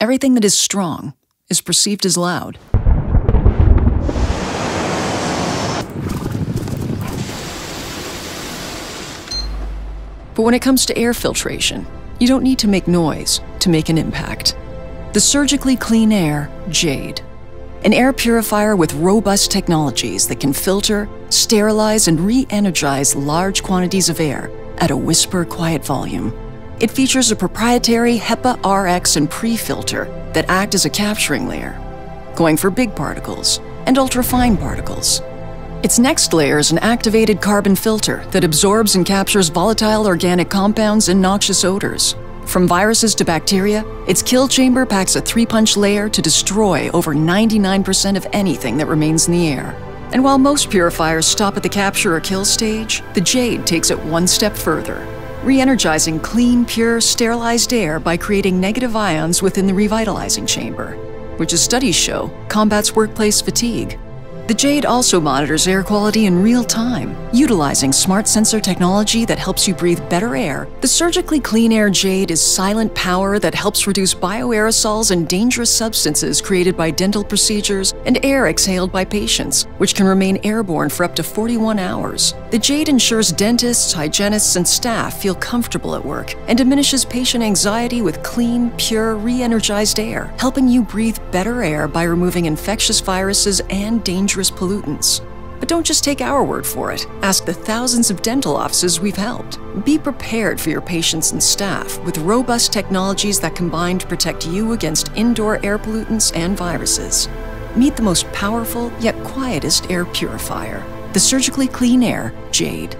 Everything that is strong is perceived as loud. But when it comes to air filtration, you don't need to make noise to make an impact. The surgically clean air Jade, an air purifier with robust technologies that can filter, sterilize, and re energize large quantities of air at a whisper quiet volume. It features a proprietary HEPA RX and pre filter that act as a capturing layer, going for big particles and ultrafine particles. Its next layer is an activated carbon filter that absorbs and captures volatile organic compounds and noxious odors. From viruses to bacteria, its kill chamber packs a three punch layer to destroy over 99% of anything that remains in the air. And while most purifiers stop at the capture or kill stage, the Jade takes it one step further, re energizing clean, pure, sterilized air by creating negative ions within the revitalizing chamber, which, as studies show, combats workplace fatigue. The Jade also monitors air quality in real time, utilizing smart sensor technology that helps you breathe better air. The surgically clean air Jade is silent power that helps reduce bioaerosols and dangerous substances created by dental procedures and air exhaled by patients, which can remain airborne for up to 41 hours. The Jade ensures dentists, hygienists, and staff feel comfortable at work and diminishes patient anxiety with clean, pure, re energized air, helping you breathe better air by removing infectious viruses and dangerous dangerous pollutants. But don't just take our word for it. Ask the thousands of dental offices we've helped. Be prepared for your patients and staff with robust technologies that combine to protect you against indoor air pollutants and viruses. Meet the most powerful yet quietest air purifier, the surgically clean air Jade.